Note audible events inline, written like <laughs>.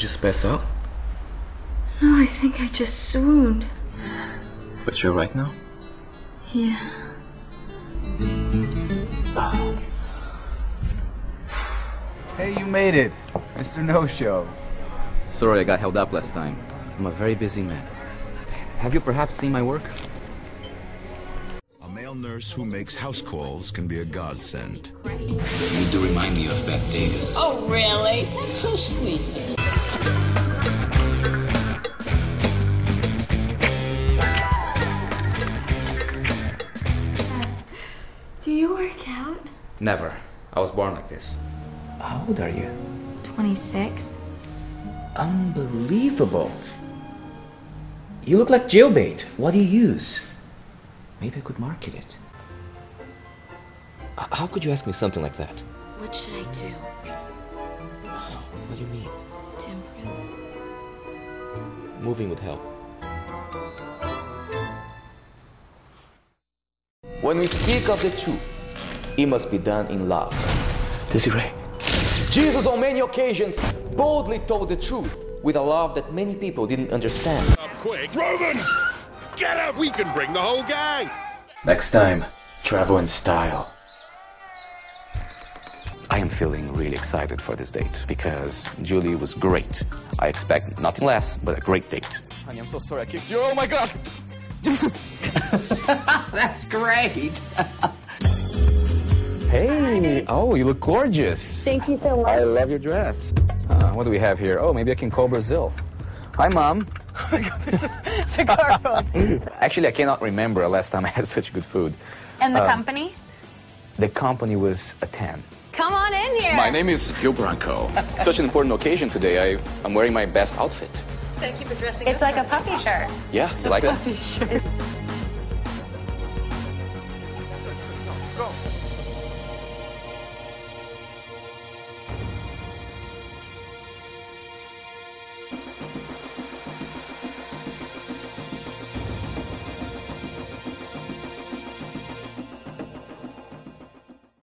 pass out? No, I think I just swooned. But you're right now? Yeah. Hey, you made it, Mr. No Show. Sorry I got held up last time. I'm a very busy man. Have you perhaps seen my work? A male nurse who makes house calls can be a godsend. You do remind me of Bette Davis. Oh, really? That's so sweet. Do out? Never. I was born like this. How old are you? 26. Unbelievable. You look like jailbait. What do you use? Maybe I could market it. Uh, how could you ask me something like that? What should I do What do you mean? to improve? Moving would help. When we speak of the truth, it must be done in love. Desiree. Jesus, on many occasions, boldly told the truth with a love that many people didn't understand. Up quick. Roman! Get up! We can bring the whole gang! Next time, travel in style. I am feeling really excited for this date because Julie was great. I expect nothing less but a great date. Honey, I'm so sorry I kicked you. Oh my god! Jesus! <laughs> That's great! <laughs> hey! Oh, you look gorgeous. Thank you so much. I love your dress. Uh, what do we have here? Oh, maybe I can call Brazil. Hi, Mom. <laughs> Actually, I cannot remember the last time I had such good food. And the Um, company? The company was a 10. Come on in here. My name is Guile Branco. Such an important occasion today. I, I'm wearing my best outfit. Thank you for dressing It's like a puffy shirt. Yeah, you like that? Puffy shirt.